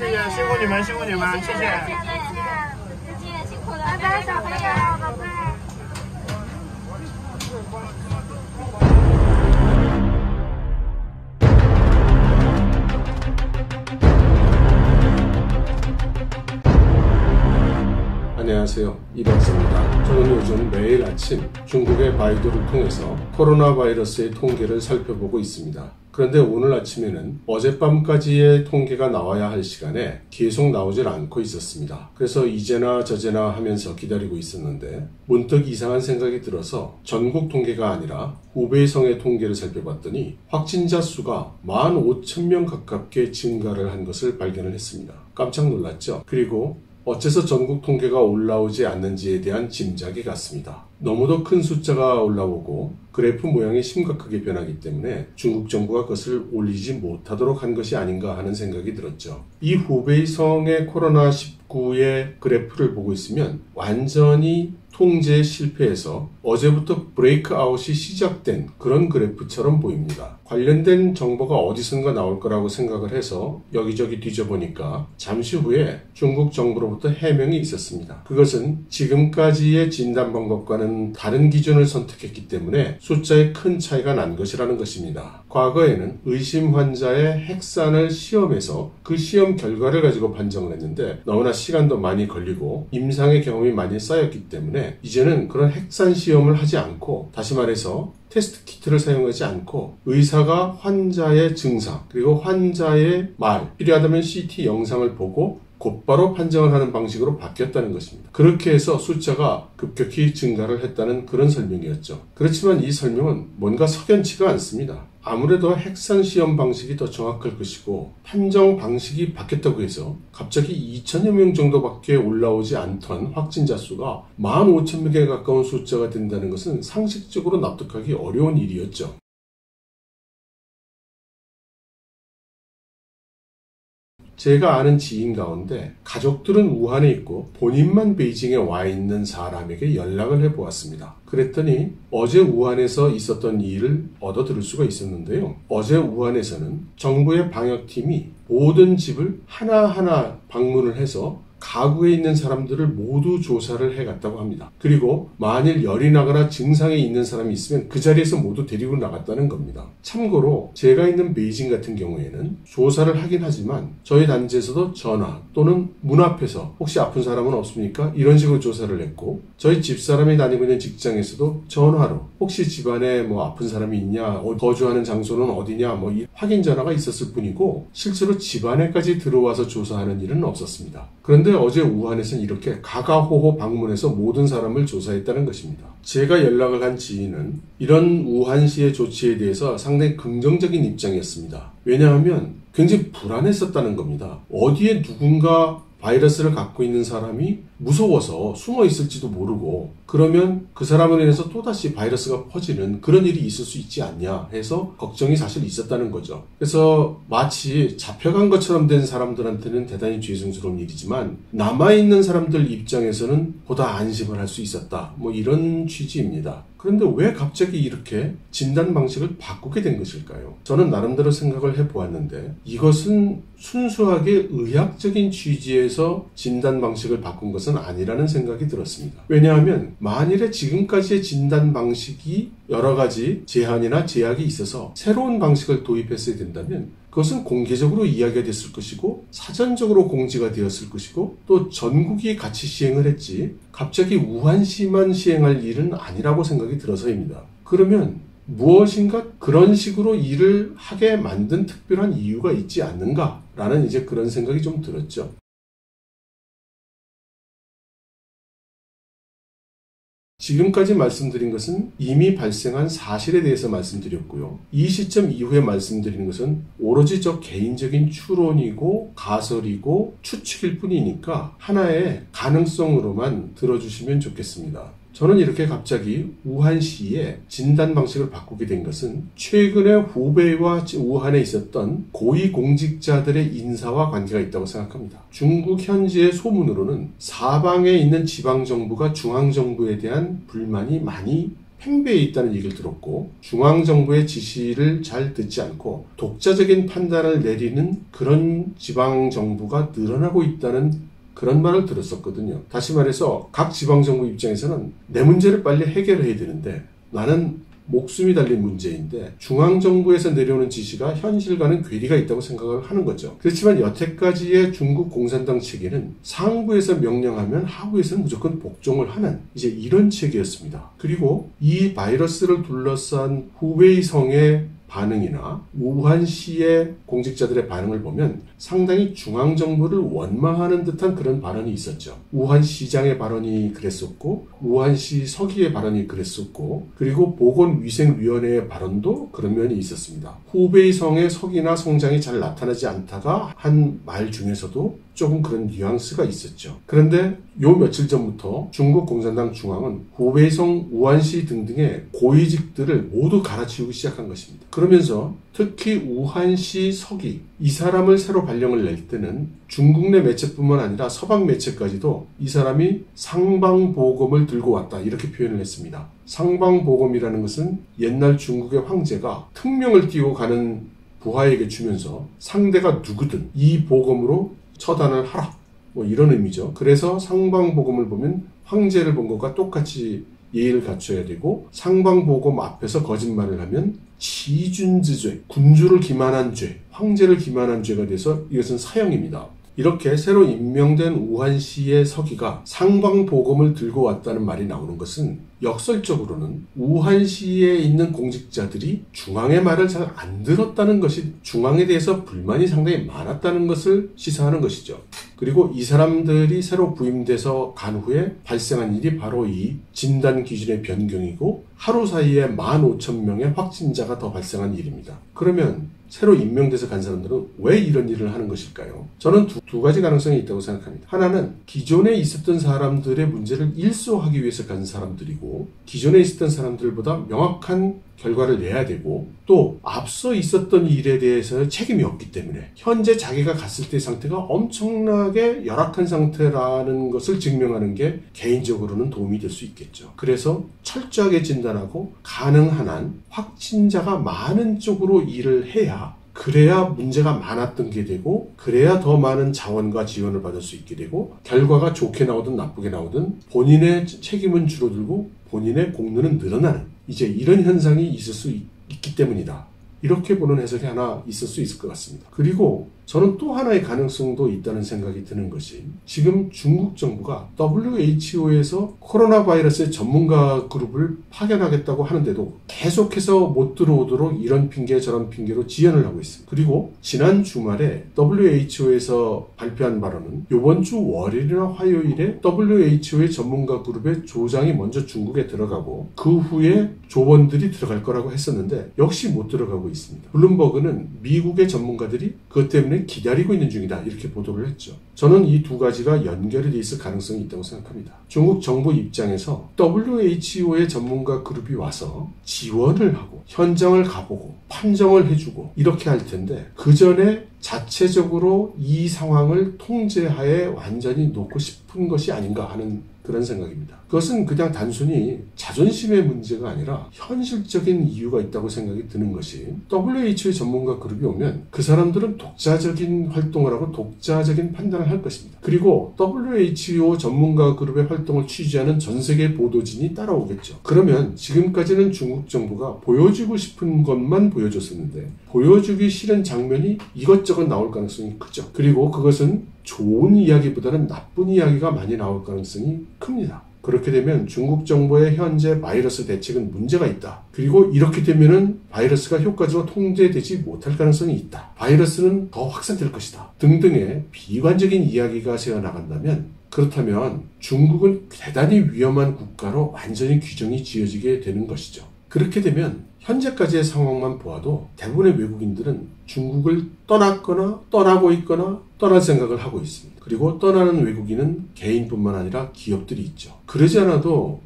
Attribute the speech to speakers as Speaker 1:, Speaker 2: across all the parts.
Speaker 1: 谢谢，辛苦你们，辛苦你们，谢谢。
Speaker 2: 再见，再见，再见，辛苦了，拜拜，小朋友，宝贝。
Speaker 3: 안녕하세요. 이박사입니다. 저는 요즘 매일 아침 중국의 바이두를 통해서 코로나 바이러스의 통계를 살펴보고 있습니다. 그런데 오늘 아침에는 어젯밤까지의 통계가 나와야 할 시간에 계속 나오질 않고 있었습니다. 그래서 이제나 저제나 하면서 기다리고 있었는데 문득 이상한 생각이 들어서 전국 통계가 아니라 후베이성의 통계를 살펴봤더니 확진자 수가 15,000명 가깝게 증가를 한 것을 발견을 했습니다. 깜짝 놀랐죠? 그리고 어째서 전국 통계가 올라오지 않는지에 대한 짐작이 갔습니다. 너무도 큰 숫자가 올라오고 그래프 모양이 심각하게 변하기 때문에 중국 정부가 그것을 올리지 못하도록 한 것이 아닌가 하는 생각이 들었죠. 이 후베이성의 코로나19의 그래프를 보고 있으면 완전히 통제에 실패해서 어제부터 브레이크아웃이 시작된 그런 그래프처럼 보입니다. 관련된 정보가 어디선가 나올 거라고 생각을 해서 여기저기 뒤져보니까 잠시 후에 중국 정부로부터 해명이 있었습니다. 그것은 지금까지의 진단 방법과는 다른 기준을 선택했기 때문에 숫자에 큰 차이가 난 것이라는 것입니다. 과거에는 의심 환자의 핵산을 시험해서 그 시험 결과를 가지고 판정을 했는데 너무나 시간도 많이 걸리고 임상의 경험이 많이 쌓였기 때문에 이제는 그런 핵산 시험을 하지 않고 다시 말해서 테스트 키트를 사용하지 않고 의사가 환자의 증상 그리고 환자의 말 필요하다면 CT 영상을 보고 곧바로 판정을 하는 방식으로 바뀌었다는 것입니다. 그렇게 해서 숫자가 급격히 증가를 했다는 그런 설명이었죠. 그렇지만 이 설명은 뭔가 석연치가 않습니다. 아무래도 핵산 시험 방식이 더 정확할 것이고 판정 방식이 바뀌었다고 해서 갑자기 2천여 명 정도밖에 올라오지 않던 확진자 수가 15,000명에 가까운 숫자가 된다는 것은 상식적으로 납득하기 어려운 일이었죠. 제가 아는 지인 가운데 가족들은 우한에 있고 본인만 베이징에 와 있는 사람에게 연락을 해 보았습니다. 그랬더니 어제 우한에서 있었던 일을 얻어 들을 수가 있었는데요. 어제 우한에서는 정부의 방역팀이 모든 집을 하나하나 방문을 해서 가구에 있는 사람들을 모두 조사를 해갔다고 합니다. 그리고 만일 열이 나거나 증상이 있는 사람이 있으면 그 자리에서 모두 데리고 나갔다는 겁니다. 참고로 제가 있는 베이징 같은 경우에는 조사를 하긴 하지만 저희 단지에서도 전화 또는 문 앞에서 혹시 아픈 사람은 없습니까? 이런 식으로 조사를 했고 저희 집사람이 다니고 있는 직장에서도 전화로 혹시 집안에 뭐 아픈 사람이 있냐 거주하는 장소는 어디냐 뭐 확인 전화가 있었을 뿐이고 실제로 집안에까지 들어와서 조사하는 일은 없었습니다. 그런데 어제 우한에서는 이렇게 가가호호 방문해서 모든 사람을 조사했다는 것입니다. 제가 연락을 한 지인은 이런 우한시의 조치에 대해서 상당히 긍정적인 입장이었습니다. 왜냐하면 굉장히 불안했었다는 겁니다. 어디에 누군가 바이러스를 갖고 있는 사람이 무서워서 숨어 있을지도 모르고 그러면 그 사람으로 인해서 또다시 바이러스가 퍼지는 그런 일이 있을 수 있지 않냐 해서 걱정이 사실 있었다는 거죠. 그래서 마치 잡혀간 것처럼 된 사람들한테는 대단히 죄송스러운 일이지만 남아있는 사람들 입장에서는 보다 안심을 할 수 있었다. 뭐 이런 취지입니다. 그런데 왜 갑자기 이렇게 진단 방식을 바꾸게 된 것일까요? 저는 나름대로 생각을 해 보았는데 이것은 순수하게 의학적인 취지에서 진단 방식을 바꾼 것은 아니라는 생각이 들었습니다. 왜냐하면 만일에 지금까지의 진단 방식이 여러 가지 제한이나 제약이 있어서 새로운 방식을 도입했어야 된다면 그것은 공개적으로 이야기가 됐을 것이고 사전적으로 공지가 되었을 것이고 또 전국이 같이 시행을 했지 갑자기 우한시만 시행할 일은 아니라고 생각이 들어서입니다. 그러면 무엇인가 그런 식으로 일을 하게 만든 특별한 이유가 있지 않는가라는 이제 그런 생각이 좀 들었죠. 지금까지 말씀드린 것은 이미 발생한 사실에 대해서 말씀드렸고요. 이 시점 이후에 말씀드리는 것은 오로지 저 개인적인 추론이고 가설이고 추측일 뿐이니까 하나의 가능성으로만 들어주시면 좋겠습니다. 저는 이렇게 갑자기 우한시의 진단 방식을 바꾸게 된 것은 최근에 후베이와 우한에 있었던 고위공직자들의 인사와 관계가 있다고 생각합니다. 중국 현지의 소문으로는 사방에 있는 지방정부가 중앙정부에 대한 불만이 많이 팽배해 있다는 얘기를 들었고 중앙정부의 지시를 잘 듣지 않고 독자적인 판단을 내리는 그런 지방정부가 늘어나고 있다는 그런 말을 들었었거든요. 다시 말해서 각 지방정부 입장에서는 내 문제를 빨리 해결해야 되는데 나는 목숨이 달린 문제인데 중앙정부에서 내려오는 지시가 현실과는 괴리가 있다고 생각을 하는 거죠. 그렇지만 여태까지의 중국 공산당 체계는 상부에서 명령하면 하부에서는 무조건 복종을 하는 이제 이런 체계였습니다. 그리고 이 바이러스를 둘러싼 후베이성의 반응이나 우한시의 공직자들의 반응을 보면 상당히 중앙정부를 원망하는 듯한 그런 발언이 있었죠. 우한시장의 발언이 그랬었고, 우한시 서기의 발언이 그랬었고, 그리고 보건위생위원회의 발언도 그런 면이 있었습니다. 후베이성의 서기나 성장이 잘 나타나지 않다가 한 말 중에서도 조금 그런 뉘앙스가 있었죠. 그런데 요 며칠 전부터 중국 공산당 중앙은 후베이성, 우한시 등등의 고위직들을 모두 갈아치우기 시작한 것입니다. 그러면서 특히 우한시 서기 이 사람을 새로 발령을 낼 때는 중국 내 매체뿐만 아니라 서방 매체까지도 이 사람이 상방보검을 들고 왔다 이렇게 표현을 했습니다. 상방보검이라는 것은 옛날 중국의 황제가 특명을 띄고 가는 부하에게 주면서 상대가 누구든 이 보검으로 처단을 하라. 뭐 이런 의미죠. 그래서 상방보검을 보면 황제를 본 것과 똑같이 예의를 갖춰야 되고 상방보검 앞에서 거짓말을 하면 치준즈죄, 군주를 기만한 죄, 황제를 기만한 죄가 돼서 이것은 사형입니다. 이렇게 새로 임명된 우한시의 서기가 상방보검을 들고 왔다는 말이 나오는 것은 역설적으로는 우한시에 있는 공직자들이 중앙의 말을 잘 안 들었다는 것이 중앙에 대해서 불만이 상당히 많았다는 것을 시사하는 것이죠. 그리고 이 사람들이 새로 부임돼서 간 후에 발생한 일이 바로 이 진단 기준의 변경이고 하루 사이에 15,000명의 확진자가 더 발생한 일입니다. 그러면 새로 임명돼서 간 사람들은 왜 이런 일을 하는 것일까요? 저는 두, 두 가지 가능성이 있다고 생각합니다. 하나는 기존에 있었던 사람들의 문제를 일소하기 위해서 간 사람들이고 기존에 있었던 사람들보다 명확한 결과를 내야 되고 또 앞서 있었던 일에 대해서 책임이 없기 때문에 현재 자기가 갔을 때 상태가 엄청나게 열악한 상태라는 것을 증명하는 게 개인적으로는 도움이 될 수 있겠죠. 그래서 철저하게 진단하고 가능한 한 확진자가 많은 쪽으로 일을 해야 그래야 문제가 많았던 게 되고 그래야 더 많은 자원과 지원을 받을 수 있게 되고 결과가 좋게 나오든 나쁘게 나오든 본인의 책임은 줄어들고 본인의 공로는 늘어나는 이제 이런 현상이 있을 수 있, 기 때문이다. 이렇게 보는 해석이 하나 있을 수 있을 것 같습니다. 그리고 저는 또 하나의 가능성도 있다는 생각이 드는 것이 지금 중국 정부가 WHO에서 코로나 바이러스의 전문가 그룹을 파견하겠다고 하는데도 계속해서 못 들어오도록 이런 핑계 저런 핑계로 지연을 하고 있습니다. 그리고 지난 주말에 WHO에서 발표한 바로는 이번 주 월요일이나 화요일에 WHO의 전문가 그룹의 조장이 먼저 중국에 들어가고 그 후에 조원들이 들어갈 거라고 했었는데 역시 못 들어가고 있습니다. 블룸버그는 미국의 전문가들이 그것 때문에 기다리고 있는 중이다. 이렇게 보도를 했죠. 저는 이 두 가지가 연결이 돼 있을 가능성이 있다고 생각합니다. 중국 정부 입장에서 WHO의 전문가 그룹이 와서 지원을 하고 현장을 가보고 판정을 해주고 이렇게 할 텐데 그 전에 자체적으로 이 상황을 통제하에 완전히 놓고 싶은 것이 아닌가 하는 그런 생각입니다. 그것은 그냥 단순히 자존심의 문제가 아니라 현실적인 이유가 있다고 생각이 드는 것이 WHO의 전문가 그룹이 오면 그 사람들은 독자적인 활동을 하고 독자적인 판단을 할 것입니다. 그리고 WHO 전문가 그룹의 활동을 취재하는 전 세계 보도진이 따라오겠죠. 그러면 지금까지는 중국 정부가 보여주고 싶은 것만 보여줬었는데 보여주기 싫은 장면이 이것저것 나올 가능성이 크죠. 그리고 그것은 좋은 이야기보다는 나쁜 이야기가 많이 나올 가능성이 큽니다. 그렇게 되면 중국 정부의 현재 바이러스 대책은 문제가 있다. 그리고 이렇게 되면은 바이러스가 효과적으로 통제되지 못할 가능성이 있다. 바이러스는 더 확산될 것이다. 등등의 비관적인 이야기가 새어 나간다면 그렇다면 중국은 대단히 위험한 국가로 완전히 규정이 지어지게 되는 것이죠. 그렇게 되면 현재까지의 상황만 보아도 대부분의 외국인들은 중국을 떠났거나 떠나고 있거나 떠날 생각을 하고 있습니다. 그리고 떠나는 외국인은 개인뿐만 아니라 기업들이 있죠. 그러지 않아도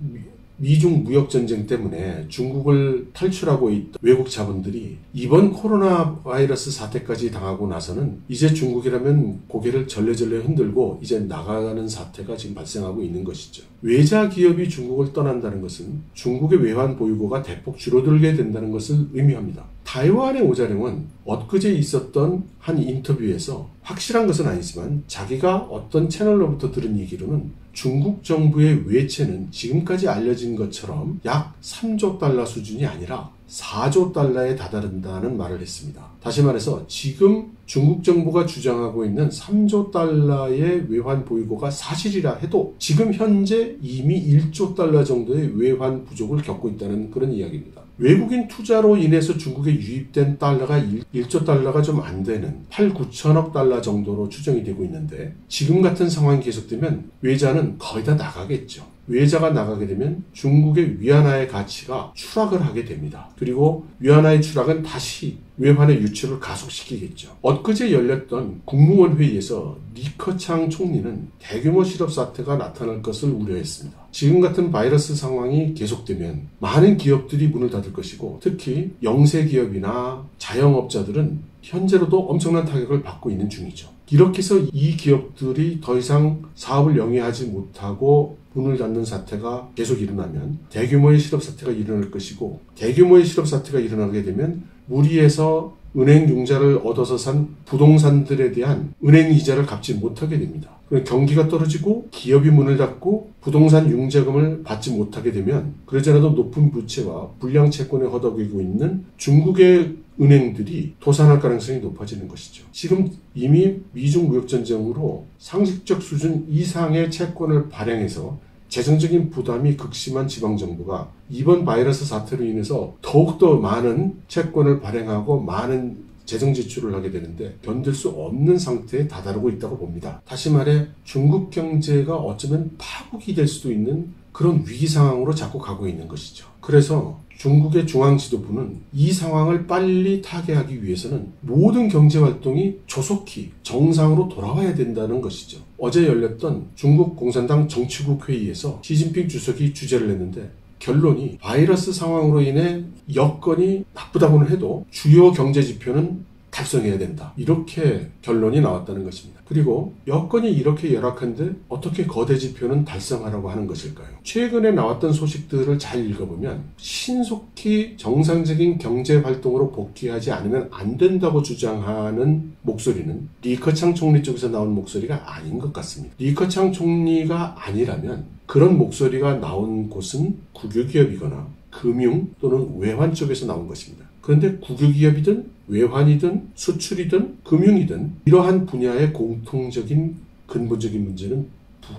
Speaker 3: 미중 무역 전쟁 때문에 중국을 탈출하고 있던 외국 자본들이 이번 코로나 바이러스 사태까지 당하고 나서는 이제 중국이라면 고개를 절레절레 흔들고 이제 나가는 사태가 지금 발생하고 있는 것이죠. 외자 기업이 중국을 떠난다는 것은 중국의 외환 보유고가 대폭 줄어들게 된다는 것을 의미합니다. 타이완의 오자룡은 엊그제 있었던 한 인터뷰에서 확실한 것은 아니지만 자기가 어떤 채널로부터 들은 얘기로는 중국 정부의 외채는 지금까지 알려진 것처럼 약 3조 달러 수준이 아니라 4조 달러에 다다른다는 말을 했습니다. 다시 말해서 지금 중국 정부가 주장하고 있는 3조 달러의 외환 보유고가 사실이라 해도 지금 현재 이미 1조 달러 정도의 외환 부족을 겪고 있다는 그런 이야기입니다. 외국인 투자로 인해서 중국에 유입된 달러가 1, 조 달러가 좀 안 되는 8, 9천억 달러 정도로 추정이 되고 있는데 지금 같은 상황이 계속되면 외자는 거의 다 나가겠죠. 외자가 나가게 되면 중국의 위안화의 가치가 추락을 하게 됩니다. 그리고 위안화의 추락은 다시 외환의 유출을 가속시키겠죠. 엊그제 열렸던 국무원 회의에서 리커창 총리는 대규모 실업 사태가 나타날 것을 우려했습니다. 지금 같은 바이러스 상황이 계속되면 많은 기업들이 문을 닫을 것이고 특히 영세 기업이나 자영업자들은 현재로도 엄청난 타격을 받고 있는 중이죠. 이렇게 해서 이 기업들이 더 이상 사업을 영위하지 못하고 문을 닫는 사태가 계속 일어나면 대규모의 실업 사태가 일어날 것이고 대규모의 실업 사태가 일어나게 되면 무리해서 은행 융자를 얻어서 산 부동산들에 대한 은행 이자를 갚지 못하게 됩니다. 경기가 떨어지고 기업이 문을 닫고 부동산 융자금을 받지 못하게 되면 그러지 않아도 높은 부채와 불량 채권에 허덕이고 있는 중국의 은행들이 도산할 가능성이 높아지는 것이죠. 지금 이미 미중 무역 전쟁으로 상식적 수준 이상의 채권을 발행해서 재정적인 부담이 극심한 지방정부가 이번 바이러스 사태로 인해서 더욱더 많은 채권을 발행하고 많은 재정 지출을 하게 되는데 견딜 수 없는 상태에 다다르고 있다고 봅니다. 다시 말해 중국 경제가 어쩌면 파국이 될 수도 있는 그런 위기 상황으로 자꾸 가고 있는 것이죠. 그래서 중국의 중앙 지도부는 이 상황을 빨리 타개하기 위해서는 모든 경제 활동이 조속히 정상으로 돌아와야 된다는 것이죠. 어제 열렸던 중국 공산당 정치국 회의에서 시진핑 주석이 주재를 했는데 결론이 바이러스 상황으로 인해 여건이 나쁘다고는 해도 주요 경제 지표는 달성해야 된다. 이렇게 결론이 나왔다는 것입니다. 그리고 여건이 이렇게 열악한데 어떻게 거대 지표는 달성하라고 하는 것일까요? 최근에 나왔던 소식들을 잘 읽어보면 신속히 정상적인 경제 활동으로 복귀하지 않으면 안 된다고 주장하는 목소리는 리커창 총리 쪽에서 나온 목소리가 아닌 것 같습니다. 리커창 총리가 아니라면 그런 목소리가 나온 곳은 국유기업이거나 금융 또는 외환 쪽에서 나온 것입니다. 그런데 국유기업이든 외환이든 수출이든 금융이든 이러한 분야의 공통적인 근본적인 문제는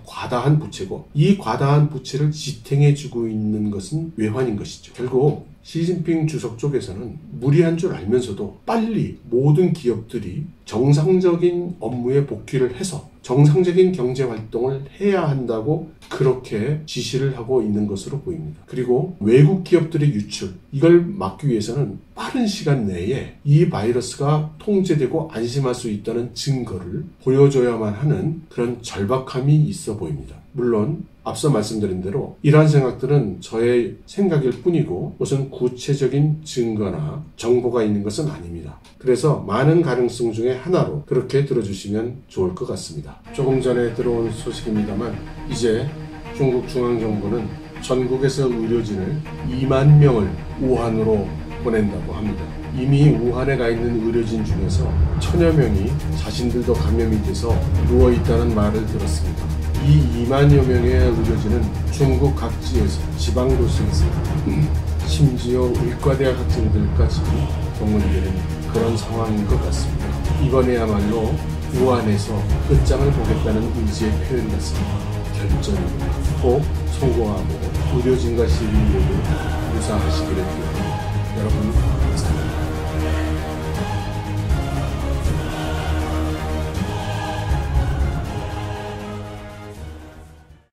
Speaker 3: 과다한 부채고 이 과다한 부채를 지탱해주고 있는 것은 외환인 것이죠. 결국 시진핑 주석 쪽에서는 무리한 줄 알면서도 빨리 모든 기업들이 정상적인 업무에 복귀를 해서 정상적인 경제 활동을 해야 한다고 그렇게 지시를 하고 있는 것으로 보입니다. 그리고 외국 기업들의 유출, 이걸 막기 위해서는 빠른 시간 내에 이 바이러스가 통제되고 안심할 수 있다는 증거를 보여줘야만 하는 그런 절박함이 있어 보입니다. 물론 앞서 말씀드린 대로 이러한 생각들은 저의 생각일 뿐이고 무슨 구체적인 증거나 정보가 있는 것은 아닙니다. 그래서 많은 가능성 중에 하나로 그렇게 들어주시면 좋을 것 같습니다. 조금 전에 들어온 소식입니다만 이제 중국 중앙정부는 전국에서 의료진을 2만 명을 우한으로 보낸다고 합니다. 이미 우한에 가 있는 의료진 중에서 천여 명이 자신들도 감염이 돼서 누워 있다는 말을 들었습니다. 이 2만여 명의 의료진은 중국 각지에서 지방도시에서 심지어 의과대학 학생들까지 동원되는 그런 상황인 것 같습니다. 이번에야말로 우한에서 끝장을 보겠다는 의지의 표현 같습니다. 결전입니다. 꼭 성공하고 의료진과 시민 모두 무사하시기를 바랍니다. 여러분.